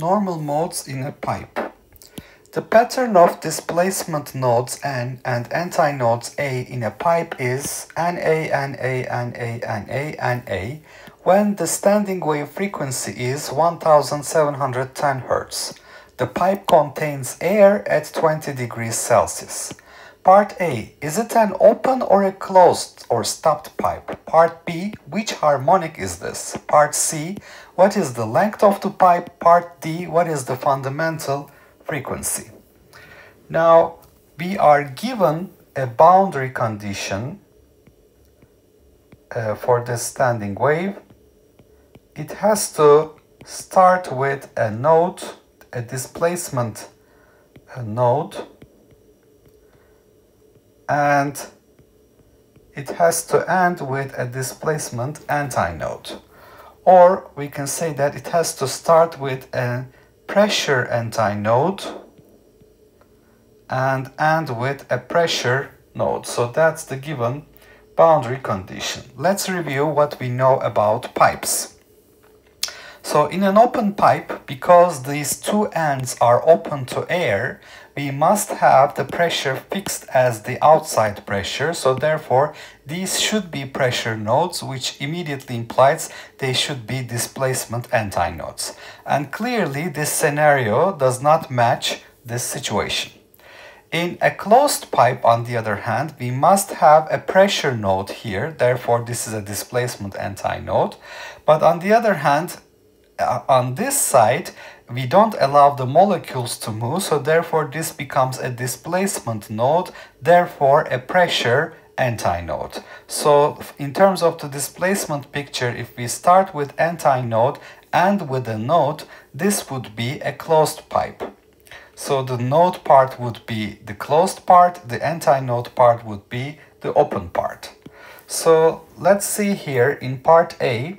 Normal modes in a pipe. The pattern of displacement nodes N and antinodes A in a pipe is NA, NA, NA, NA, NA when the standing wave frequency is 1710 Hz. The pipe contains air at 20 degrees Celsius. Part A, is it an open or a closed or stopped pipe? Part B, which harmonic is this? Part C, what is the length of the pipe? Part D, what is the fundamental frequency? Now, we are given a boundary condition uh, for this standing wave. It has to start with a node, a displacement a node, and it has to end with a displacement antinode. Or we can say that it has to start with a pressure antinode and end with a pressure node. So that's the given boundary condition. Let's review what we know about pipes. So in an open pipe, because these two ends are open to air, we must have the pressure fixed as the outside pressure. So therefore, these should be pressure nodes, which immediately implies they should be displacement antinodes. And clearly, this scenario does not match this situation. In a closed pipe, on the other hand, we must have a pressure node here. Therefore, this is a displacement antinode. But on the other hand, uh, on this side, we don't allow the molecules to move, so therefore this becomes a displacement node, therefore a pressure antinode. So in terms of the displacement picture, if we start with antinode and with a node, this would be a closed pipe. So the node part would be the closed part, the antinode part would be the open part. So let's see here in part A,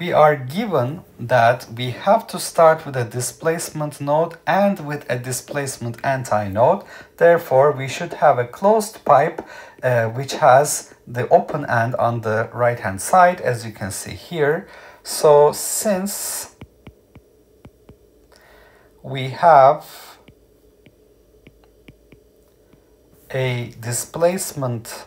we are given that we have to start with a displacement node and with a displacement antinode. Therefore, we should have a closed pipe uh, which has the open end on the right hand side as you can see here. So since we have a displacement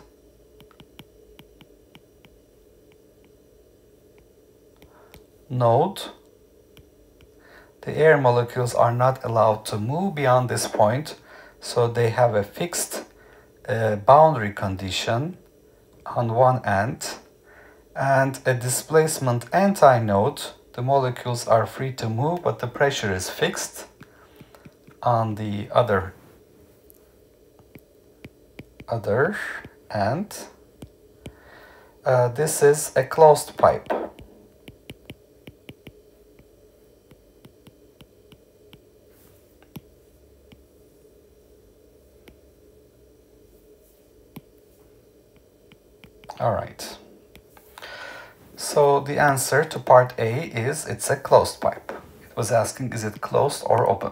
node, the air molecules are not allowed to move beyond this point, so they have a fixed uh, boundary condition on one end and a displacement antinode. The molecules are free to move, but the pressure is fixed on the other other end. Uh, this is a closed pipe. All right. So the answer to part A is it's a closed pipe. It was asking is it closed or open.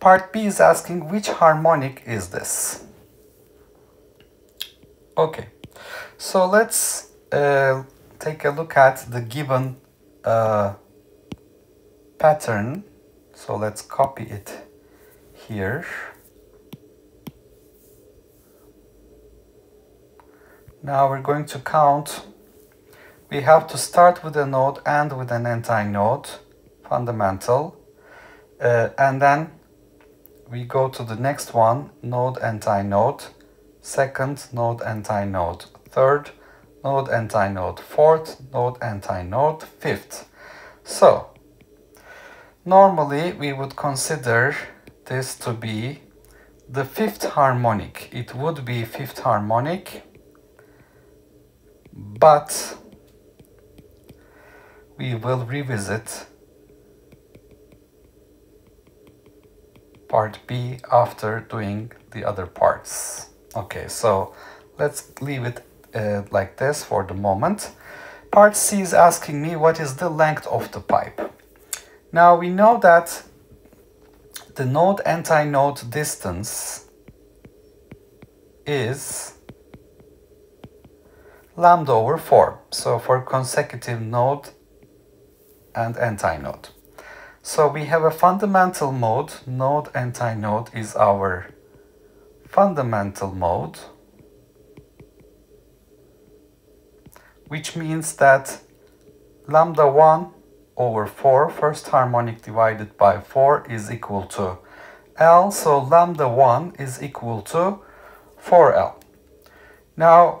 Part B is asking which harmonic is this? Okay, so let's uh, take a look at the given uh, pattern. So let's copy it here. Now we're going to count. We have to start with a node and with an antinode, fundamental. Uh, and then we go to the next one, node antinode, second node antinode, third node antinode, fourth node antinode, fifth. So, normally we would consider this to be the fifth harmonic. It would be fifth harmonic but we will revisit part B after doing the other parts. Okay, so let's leave it uh, like this for the moment. Part C is asking me what is the length of the pipe. Now we know that the node antinode distance is lambda over 4. So for consecutive node and antinode. So we have a fundamental mode, node antinode is our fundamental mode, which means that lambda 1 over 4, first harmonic divided by 4 is equal to L, so lambda 1 is equal to 4L. Now,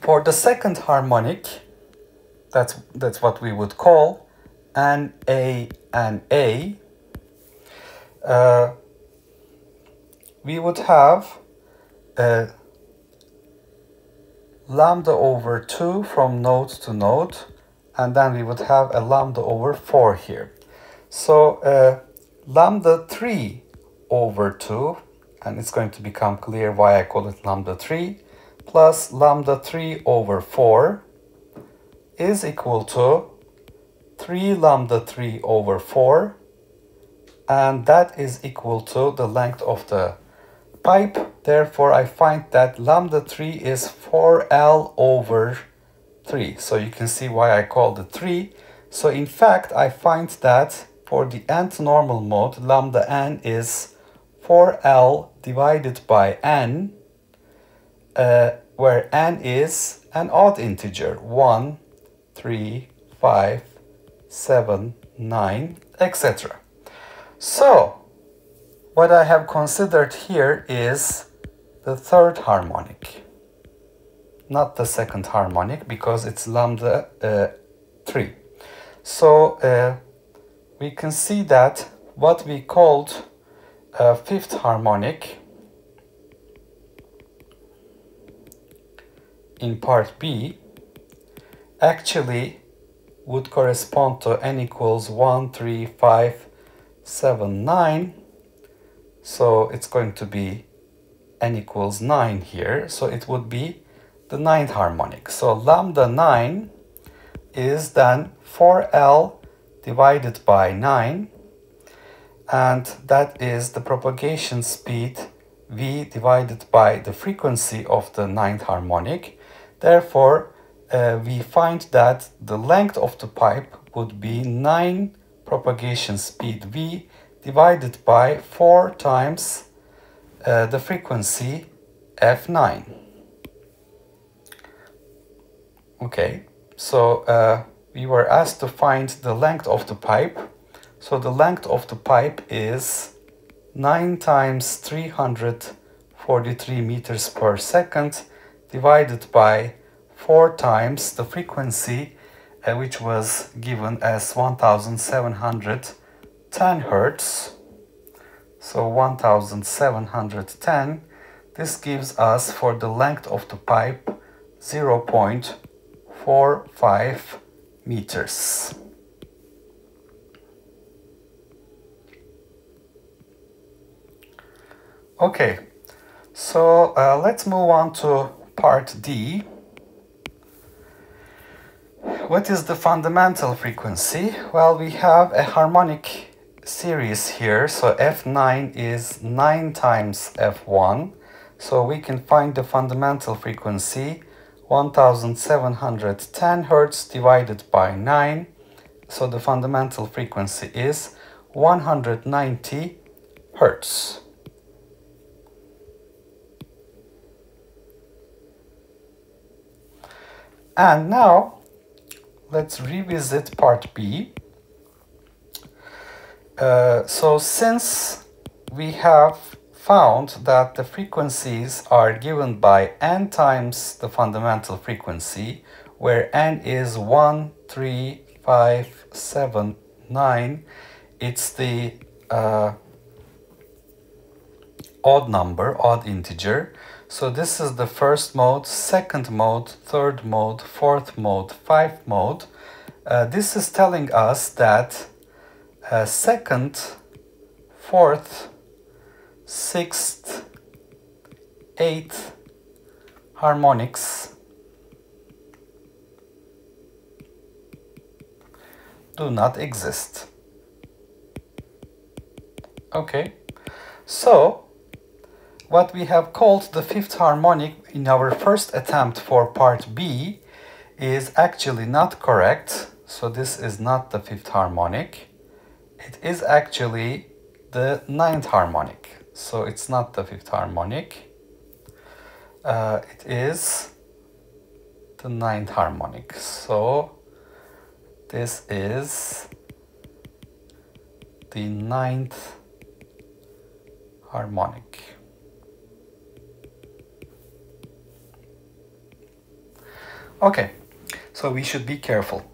for the second harmonic, that's, that's what we would call an A and A, uh, we would have a lambda over 2 from node to node, and then we would have a lambda over 4 here. So uh, lambda 3 over 2, and it's going to become clear why I call it lambda 3, plus lambda 3 over 4 is equal to 3 lambda 3 over 4, and that is equal to the length of the pipe. Therefore, I find that lambda 3 is 4L over 3. So you can see why I called it 3. So in fact, I find that for the nth normal mode, lambda n is 4L divided by n, uh, where n is an odd integer, 1, 3, 5, 7, 9, etc. So, what I have considered here is the third harmonic, not the second harmonic because it's lambda uh, 3. So uh, we can see that what we called a fifth harmonic in part B actually would correspond to n equals 1, 3, 5, 7, 9 so it's going to be n equals 9 here. So it would be the ninth harmonic. So lambda 9 is then 4L divided by 9. And that is the propagation speed v divided by the frequency of the ninth harmonic. Therefore, uh, we find that the length of the pipe would be 9 propagation speed v divided by 4 times uh, the frequency f9. Okay, so uh, we were asked to find the length of the pipe. So the length of the pipe is 9 times 343 meters per second divided by 4 times the frequency uh, which was given as 1700 10 hertz. So 1710 this gives us for the length of the pipe 0.45 meters. Okay so uh, let's move on to part D what is the fundamental frequency? Well, we have a harmonic series here. So F9 is 9 times F1. So we can find the fundamental frequency 1710 Hertz divided by 9. So the fundamental frequency is 190 Hertz. And now let's revisit part B. Uh, so since we have found that the frequencies are given by n times the fundamental frequency, where n is 1, 3, 5, 7, 9, it's the uh, odd number, odd integer. So this is the first mode, second mode, third mode, fourth mode, fifth mode. Uh, this is telling us that uh, second, fourth, sixth, eighth harmonics do not exist. Okay, so what we have called the fifth harmonic in our first attempt for part B is actually not correct. So this is not the fifth harmonic it is actually the ninth harmonic. So it's not the fifth harmonic. Uh, it is the ninth harmonic. So this is the ninth harmonic. Okay, so we should be careful.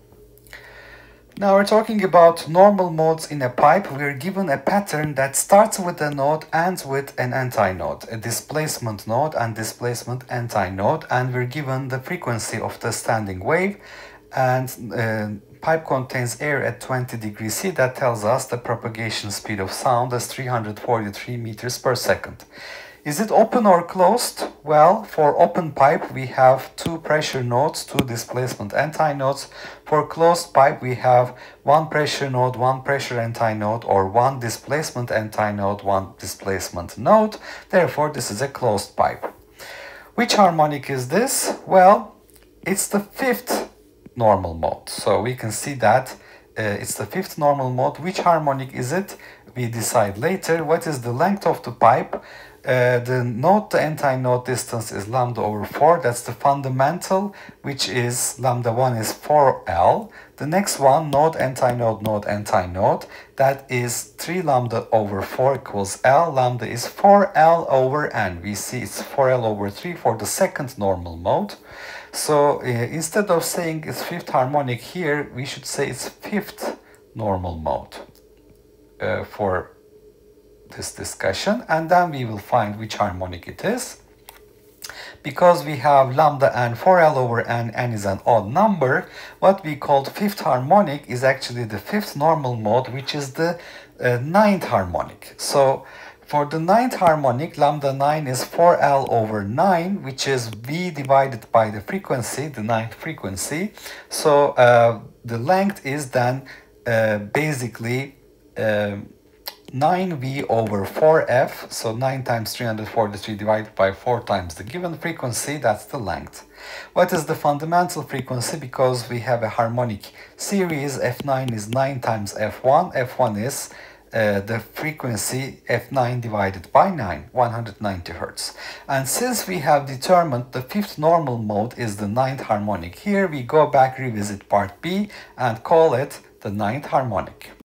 Now we're talking about normal modes in a pipe. We're given a pattern that starts with a node, ends with an antinode, a displacement node and displacement antinode, and we're given the frequency of the standing wave and uh, pipe contains air at 20 degrees C that tells us the propagation speed of sound is 343 meters per second. Is it open or closed? Well, for open pipe, we have two pressure nodes, two displacement anti-nodes. For closed pipe, we have one pressure node, one pressure anti-node or one displacement anti-node, one displacement node. Therefore, this is a closed pipe. Which harmonic is this? Well, it's the fifth normal mode. So we can see that uh, it's the fifth normal mode. Which harmonic is it? We decide later. What is the length of the pipe? Uh, the node to anti-node distance is lambda over 4. That's the fundamental, which is lambda 1 is 4L. The next one, node, anti-node, node, anti-node, that is 3 lambda over 4 equals L. Lambda is 4L over N. We see it's 4L over 3 for the second normal mode. So uh, instead of saying it's fifth harmonic here, we should say it's fifth normal mode uh, for this discussion and then we will find which harmonic it is. Because we have lambda n 4L over n, n is an odd number, what we called fifth harmonic is actually the fifth normal mode, which is the uh, ninth harmonic. So for the ninth harmonic, lambda 9 is 4L over 9, which is V divided by the frequency, the ninth frequency. So uh, the length is then uh, basically um, 9v over 4f, so 9 times 343 divided by 4 times the given frequency, that's the length. What is the fundamental frequency? Because we have a harmonic series, f9 is 9 times f1, f1 is uh, the frequency f9 divided by 9, 190 Hertz. And since we have determined the fifth normal mode is the ninth harmonic, here we go back, revisit part B and call it the ninth harmonic.